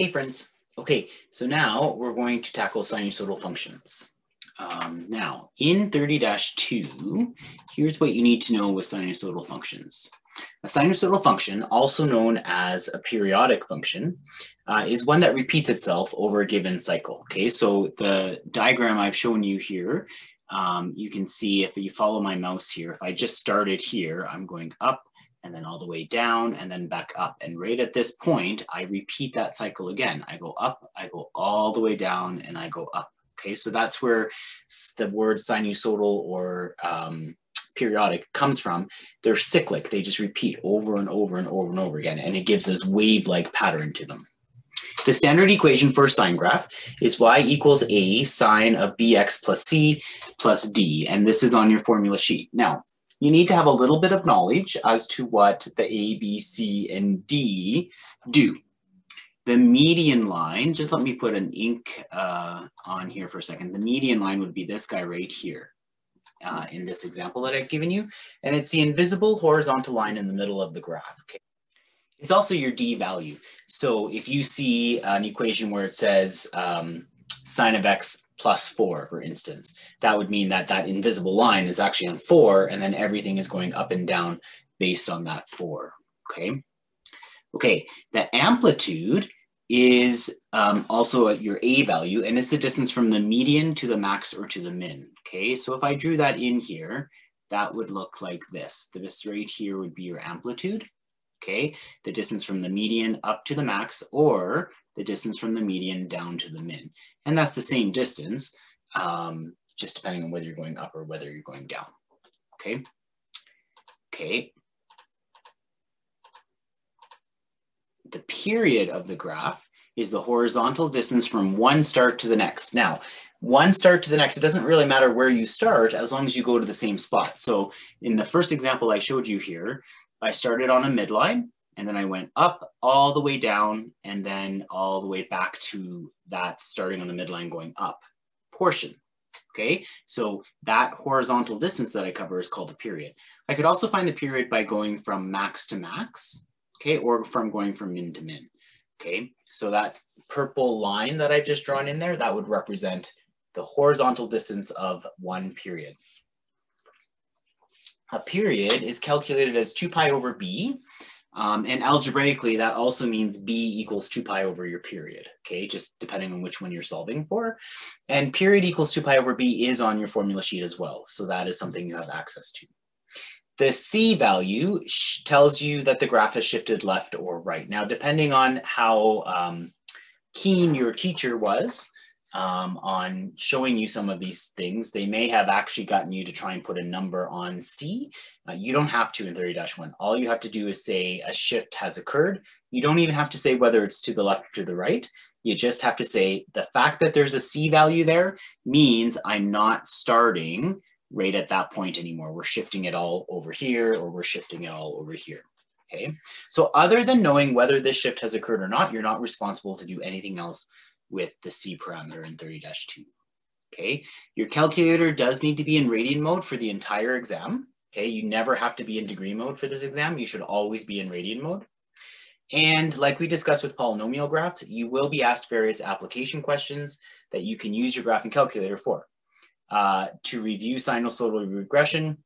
Hey friends. Okay, so now we're going to tackle sinusoidal functions. Um, now, in 30-2, here's what you need to know with sinusoidal functions. A sinusoidal function, also known as a periodic function, uh, is one that repeats itself over a given cycle. Okay, so the diagram I've shown you here, um, you can see if you follow my mouse here, if I just started here, I'm going up, and then all the way down and then back up. And right at this point, I repeat that cycle again. I go up, I go all the way down, and I go up. Okay, so that's where the word sinusoidal or um, periodic comes from. They're cyclic. They just repeat over and over and over and over again, and it gives this wave-like pattern to them. The standard equation for a sine graph is y equals a sine of bx plus c plus d, and this is on your formula sheet. Now, you need to have a little bit of knowledge as to what the A, B, C, and D do. The median line, just let me put an ink uh, on here for a second. The median line would be this guy right here uh, in this example that I've given you. And it's the invisible horizontal line in the middle of the graph. Okay. It's also your D value. So if you see an equation where it says um, sine of x plus four, for instance. That would mean that that invisible line is actually on four, and then everything is going up and down based on that four, okay? Okay, the amplitude is um, also your A value, and it's the distance from the median to the max or to the min, okay? So if I drew that in here, that would look like this. This right here would be your amplitude, okay? The distance from the median up to the max, or the distance from the median down to the min. And that's the same distance, um, just depending on whether you're going up or whether you're going down, okay? Okay. The period of the graph is the horizontal distance from one start to the next. Now, one start to the next, it doesn't really matter where you start as long as you go to the same spot. So in the first example I showed you here, I started on a midline and then I went up all the way down and then all the way back to that starting on the midline going up portion. Okay, so that horizontal distance that I cover is called the period. I could also find the period by going from max to max, okay, or from going from min to min. Okay, so that purple line that I've just drawn in there, that would represent the horizontal distance of one period. A period is calculated as 2 pi over b, um, and algebraically, that also means b equals 2 pi over your period, okay, just depending on which one you're solving for. And period equals 2 pi over b is on your formula sheet as well, so that is something you have access to. The C value tells you that the graph has shifted left or right. Now, depending on how um, keen your teacher was, um, on showing you some of these things. They may have actually gotten you to try and put a number on C. Uh, you don't have to in 30-1. All you have to do is say a shift has occurred. You don't even have to say whether it's to the left or to the right. You just have to say the fact that there's a C value there means I'm not starting right at that point anymore. We're shifting it all over here or we're shifting it all over here. Okay, so other than knowing whether this shift has occurred or not, you're not responsible to do anything else with the C parameter in 30-2. Okay, your calculator does need to be in radian mode for the entire exam. Okay, you never have to be in degree mode for this exam. You should always be in radian mode. And like we discussed with polynomial graphs, you will be asked various application questions that you can use your graphing calculator for. Uh, to review sinusoidal regression,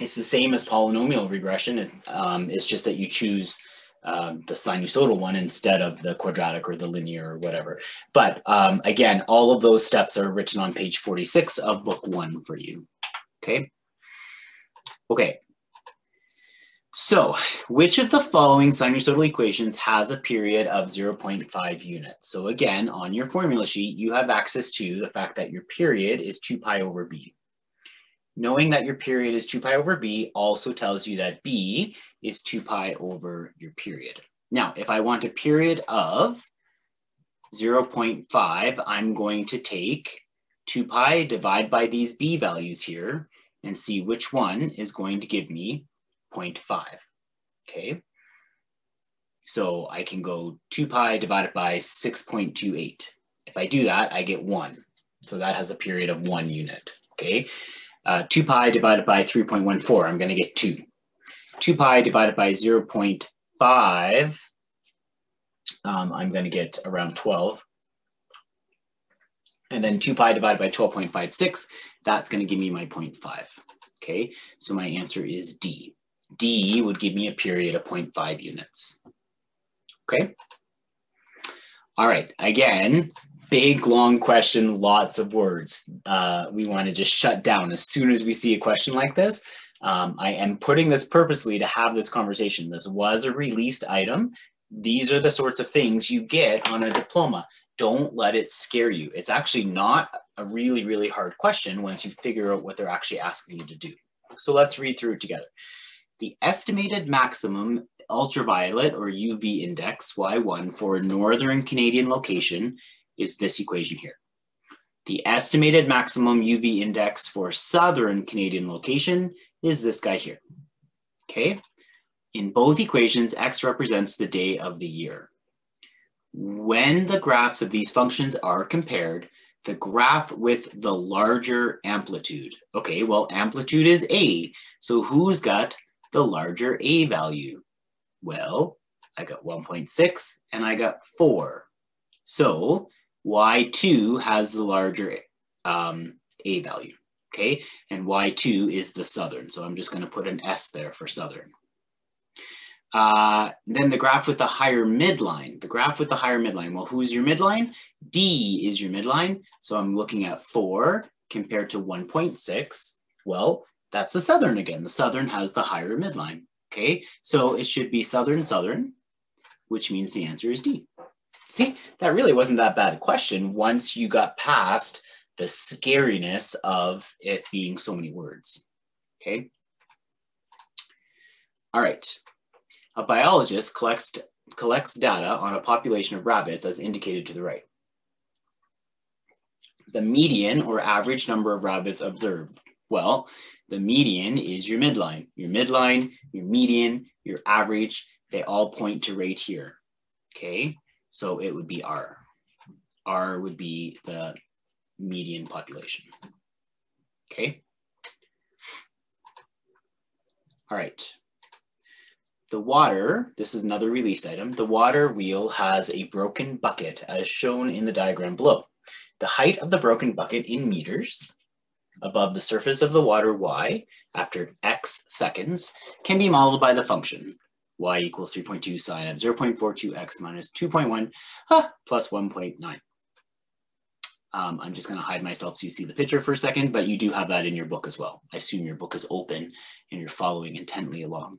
it's the same as polynomial regression. Um, it's just that you choose um, the sinusoidal one instead of the quadratic or the linear or whatever. But um, again, all of those steps are written on page 46 of book one for you, okay? Okay, so which of the following sinusoidal equations has a period of 0.5 units? So again, on your formula sheet, you have access to the fact that your period is 2 pi over b. Knowing that your period is 2 pi over b also tells you that b is 2 pi over your period. Now, if I want a period of 0.5, I'm going to take 2 pi, divide by these b values here, and see which one is going to give me 0.5, okay? So I can go 2 pi divided by 6.28. If I do that, I get 1. So that has a period of 1 unit, okay? Uh, 2 pi divided by 3.14, I'm going to get 2. 2 pi divided by 0 0.5, um, I'm going to get around 12. And then 2 pi divided by 12.56, that's going to give me my 0.5. Okay, so my answer is D. D would give me a period of 0.5 units. Okay. All right, again, big, long question, lots of words. Uh, we want to just shut down as soon as we see a question like this. Um, I am putting this purposely to have this conversation. This was a released item. These are the sorts of things you get on a diploma. Don't let it scare you. It's actually not a really, really hard question once you figure out what they're actually asking you to do. So let's read through it together. The estimated maximum ultraviolet or UV index, Y1, for a northern Canadian location is this equation here. The estimated maximum UV index for southern Canadian location is this guy here, okay? In both equations, X represents the day of the year. When the graphs of these functions are compared, the graph with the larger amplitude. Okay, well, amplitude is A, so who's got the larger A value? Well, I got 1.6 and I got 4. So Y2 has the larger um, A value, okay? And Y2 is the southern, so I'm just going to put an S there for southern. Uh, then the graph with the higher midline, the graph with the higher midline. Well, who's your midline? D is your midline. So I'm looking at 4 compared to 1.6. Well, that's the southern again. The southern has the higher midline. Okay, so it should be southern, southern, which means the answer is D. See, that really wasn't that bad a question once you got past the scariness of it being so many words. Okay. All right. A biologist collects, collects data on a population of rabbits as indicated to the right. The median or average number of rabbits observed. Well, the median is your midline. Your midline, your median, your average, they all point to right here, okay? So it would be R. R would be the median population, okay? All right. The water, this is another released item, the water wheel has a broken bucket as shown in the diagram below. The height of the broken bucket in meters above the surface of the water y after x seconds can be modeled by the function y equals 3.2 sine of 0.42x minus 2.1 ah, plus 1.9. Um, I'm just going to hide myself so you see the picture for a second, but you do have that in your book as well. I assume your book is open and you're following intently along.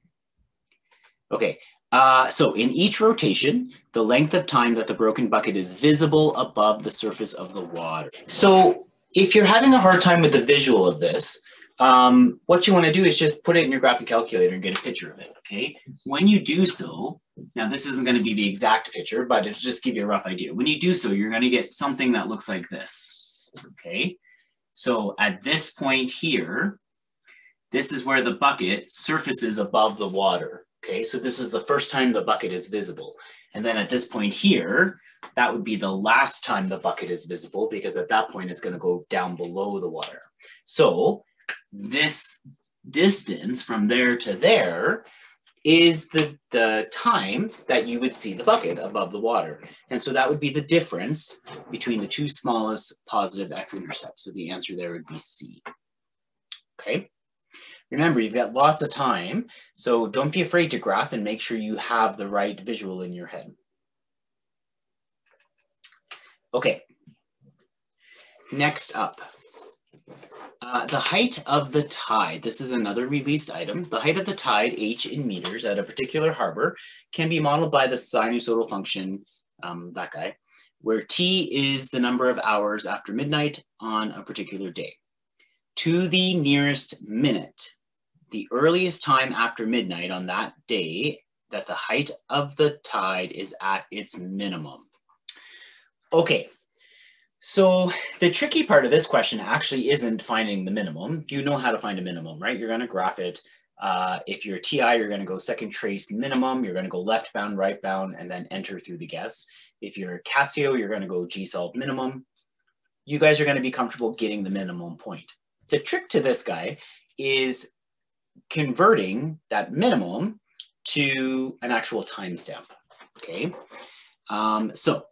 Okay, uh, so in each rotation, the length of time that the broken bucket is visible above the surface of the water. So if you're having a hard time with the visual of this, um, what you want to do is just put it in your graphic calculator and get a picture of it, okay? When you do so, now this isn't going to be the exact picture, but it'll just give you a rough idea. When you do so, you're going to get something that looks like this, okay? So at this point here, this is where the bucket surfaces above the water, okay? So this is the first time the bucket is visible. And then at this point here, that would be the last time the bucket is visible because at that point it's going to go down below the water. So this distance from there to there is the, the time that you would see the bucket above the water. And so that would be the difference between the two smallest positive x-intercepts. So the answer there would be C. Okay. Remember, you've got lots of time, so don't be afraid to graph and make sure you have the right visual in your head. Okay, next up. Uh, the height of the tide, this is another released item. The height of the tide, h in meters at a particular harbor, can be modeled by the sinusoidal function, um, that guy, where t is the number of hours after midnight on a particular day. To the nearest minute, the earliest time after midnight on that day that the height of the tide is at its minimum. Okay, so the tricky part of this question actually isn't finding the minimum. You know how to find a minimum, right? You're gonna graph it. Uh, if you're TI, you're gonna go second trace minimum, you're gonna go left bound, right bound, and then enter through the guess. If you're Casio, you're gonna go G-solve minimum. You guys are gonna be comfortable getting the minimum point. The trick to this guy is converting that minimum to an actual timestamp, okay? Um, so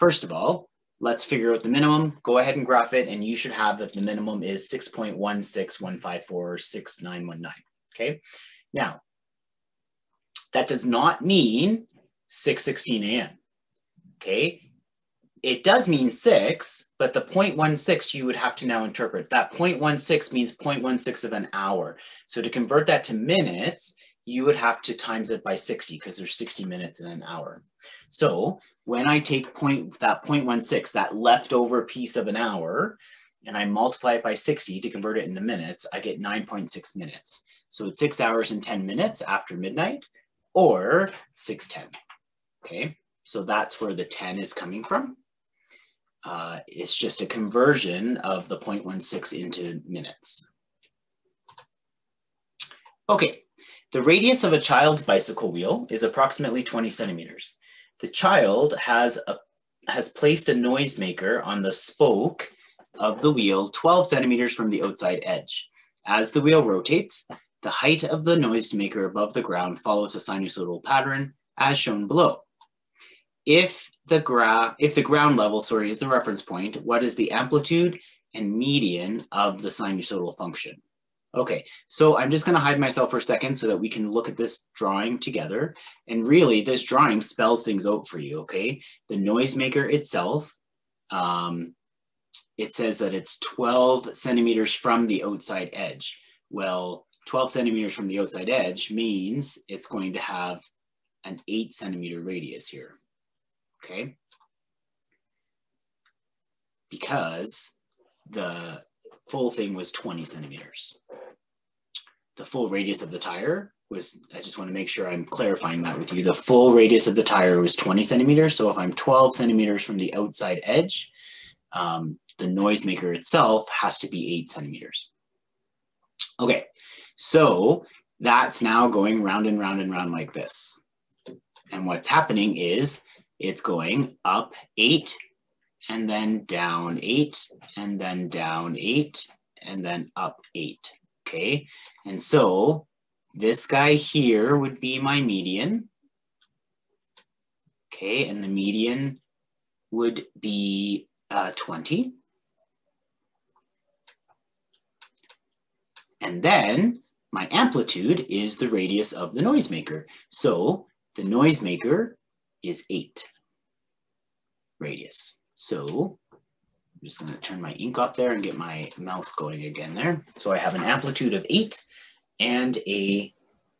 first of all, let's figure out the minimum. Go ahead and graph it, and you should have that the minimum is 6.161546919, okay? Now, that does not mean 6.16 a.m., okay? It does mean 6, but the 0.16 you would have to now interpret. That 0.16 means 0.16 of an hour. So to convert that to minutes, you would have to times it by 60 because there's 60 minutes in an hour. So when I take point that 0.16, that leftover piece of an hour, and I multiply it by 60 to convert it into minutes, I get 9.6 minutes. So it's six hours and 10 minutes after midnight or 610, okay? So that's where the 10 is coming from. Uh, it's just a conversion of the 0.16 into minutes. Okay, the radius of a child's bicycle wheel is approximately 20 centimeters. The child has, a, has placed a noisemaker on the spoke of the wheel 12 centimeters from the outside edge. As the wheel rotates, the height of the noisemaker above the ground follows a sinusoidal pattern as shown below. If the graph, if the ground level, sorry, is the reference point, what is the amplitude and median of the sinusoidal function? Okay, so I'm just gonna hide myself for a second so that we can look at this drawing together. And really this drawing spells things out for you, okay? The noisemaker itself, um, it says that it's 12 centimeters from the outside edge. Well, 12 centimeters from the outside edge means it's going to have an eight centimeter radius here, okay? Because the full thing was 20 centimeters the full radius of the tire was, I just want to make sure I'm clarifying that with you. The full radius of the tire was 20 centimeters. So if I'm 12 centimeters from the outside edge, um, the noisemaker itself has to be eight centimeters. Okay, so that's now going round and round and round like this. And what's happening is it's going up eight and then down eight and then down eight and then up eight. Okay, and so this guy here would be my median. Okay, and the median would be uh, 20. And then my amplitude is the radius of the noisemaker. So the noisemaker is 8 radius. So I'm just going to turn my ink off there and get my mouse going again there. So I have an amplitude of 8 and a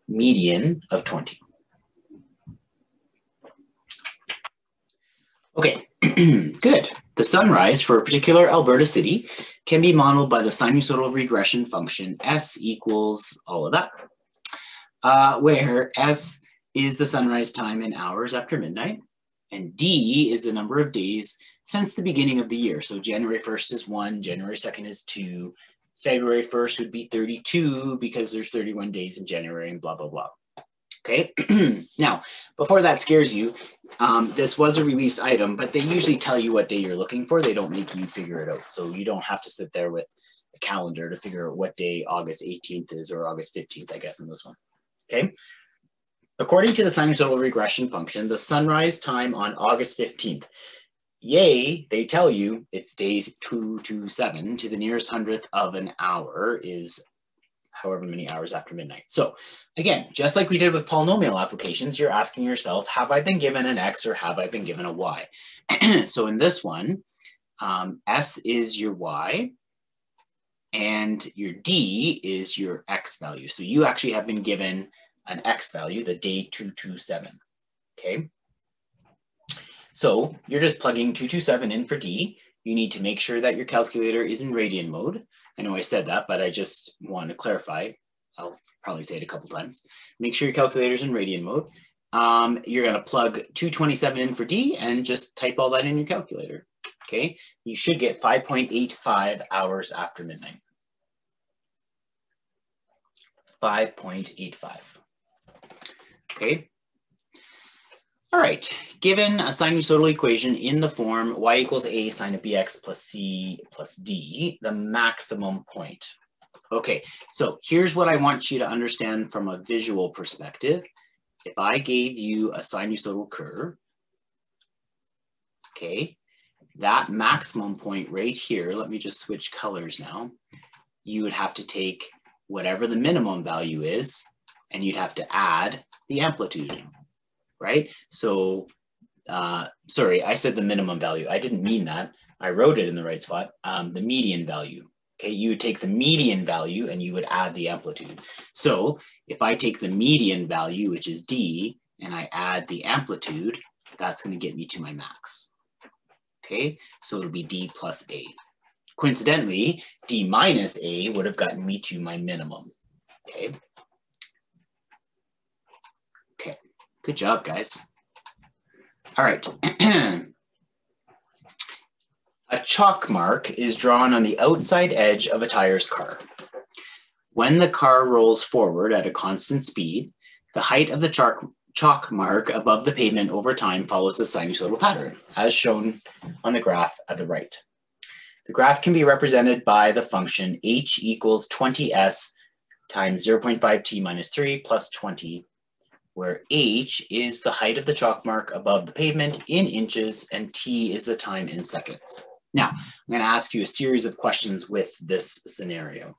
median of 20. Okay, good. The sunrise for a particular Alberta city can be modeled by the sinusoidal regression function S equals all of that, uh, where S is the sunrise time in hours after midnight, and D is the number of days since the beginning of the year. So January 1st is one, January 2nd is two, February 1st would be 32 because there's 31 days in January and blah, blah, blah. Okay, now, before that scares you, um, this was a released item, but they usually tell you what day you're looking for. They don't make you figure it out. So you don't have to sit there with a calendar to figure out what day August 18th is or August 15th, I guess, in this one. Okay. According to the sinusoidal regression function, the sunrise time on August 15th Yay, they tell you it's days two to seven to the nearest hundredth of an hour is however many hours after midnight. So again, just like we did with polynomial applications, you're asking yourself, have I been given an X or have I been given a Y? so in this one, um, S is your Y and your D is your X value. So you actually have been given an X value, the day two to 227, okay? So you're just plugging 227 in for D. You need to make sure that your calculator is in radian mode. I know I said that, but I just want to clarify. I'll probably say it a couple times. Make sure your calculator's in radian mode. Um, you're going to plug 227 in for D and just type all that in your calculator. Okay, you should get 5.85 hours after midnight. 5.85. Okay, all right, given a sinusoidal equation in the form y equals a sine of bx plus c plus d, the maximum point. Okay, so here's what I want you to understand from a visual perspective. If I gave you a sinusoidal curve, okay, that maximum point right here, let me just switch colors now, you would have to take whatever the minimum value is, and you'd have to add the amplitude, right? So, uh, sorry, I said the minimum value. I didn't mean that. I wrote it in the right spot. Um, the median value. Okay, you would take the median value and you would add the amplitude. So if I take the median value, which is D, and I add the amplitude, that's going to get me to my max. Okay, so it'll be D plus A. Coincidentally, D minus A would have gotten me to my minimum. Okay. Okay, good job, guys. All right. a chalk mark is drawn on the outside edge of a tire's car. When the car rolls forward at a constant speed, the height of the chalk, chalk mark above the pavement over time follows a sinusoidal pattern, as shown on the graph at the right. The graph can be represented by the function h equals 20s times 0.5t minus 3 plus 20, where h is the height of the chalk mark above the pavement in inches and t is the time in seconds. Now, I'm going to ask you a series of questions with this scenario.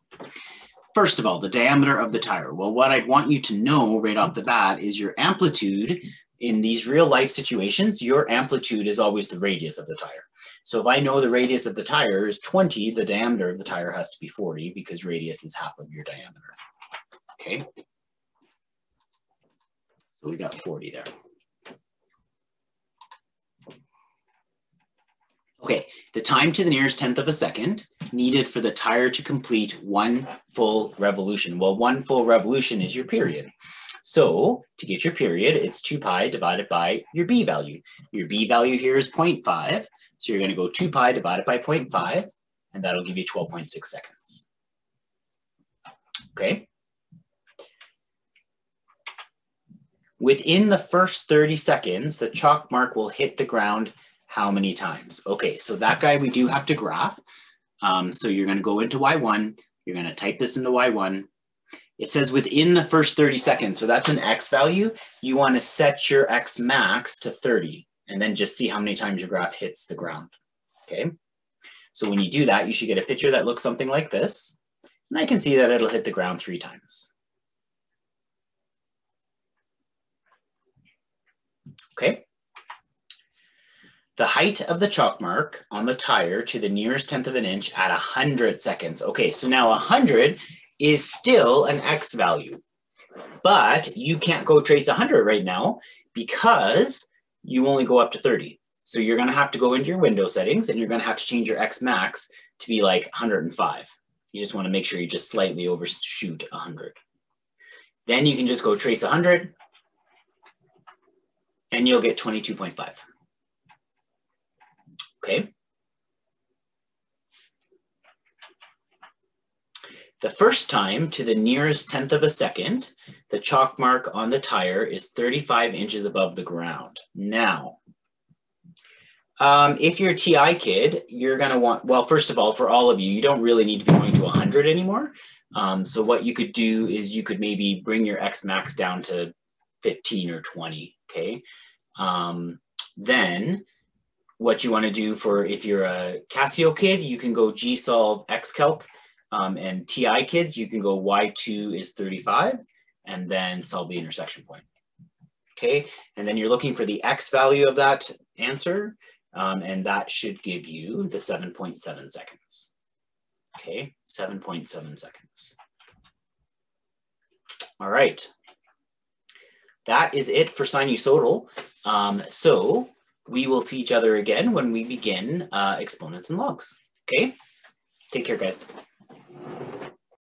First of all, the diameter of the tire. Well, what I'd want you to know right off the bat is your amplitude in these real life situations, your amplitude is always the radius of the tire. So if I know the radius of the tire is 20, the diameter of the tire has to be 40 because radius is half of your diameter. Okay. So we got 40 there. Okay, the time to the nearest tenth of a second needed for the tire to complete one full revolution. Well, one full revolution is your period. So to get your period, it's 2 pi divided by your b value. Your b value here is 0.5. So you're going to go 2 pi divided by 0.5, and that'll give you 12.6 seconds. Okay. Within the first 30 seconds, the chalk mark will hit the ground how many times? Okay, so that guy we do have to graph. Um, so you're going to go into Y1. You're going to type this into Y1. It says within the first 30 seconds. So that's an X value. You want to set your X max to 30 and then just see how many times your graph hits the ground. Okay. So when you do that, you should get a picture that looks something like this. And I can see that it'll hit the ground three times. Okay. The height of the chalk mark on the tire to the nearest tenth of an inch at 100 seconds. Okay, so now 100 is still an X value, but you can't go trace 100 right now because you only go up to 30. So you're gonna have to go into your window settings and you're gonna have to change your X max to be like 105. You just wanna make sure you just slightly overshoot 100. Then you can just go trace 100 and you'll get 22.5 okay? The first time to the nearest tenth of a second, the chalk mark on the tire is 35 inches above the ground. Now, um, if you're a TI kid, you're gonna want, well, first of all, for all of you, you don't really need to be going to 100 anymore. Um, so what you could do is you could maybe bring your X max down to 15 or 20, okay? Um, then what you want to do for if you're a Casio kid, you can go GSolve XCalc. Um, and TI kids, you can go Y2 is 35 and then solve the intersection point. Okay, and then you're looking for the X value of that answer, um, and that should give you the 7.7 seconds. Okay, 7.7 seconds. All right. That is it for sinusoidal. Um, so we will see each other again when we begin uh, exponents and logs. Okay? Take care, guys.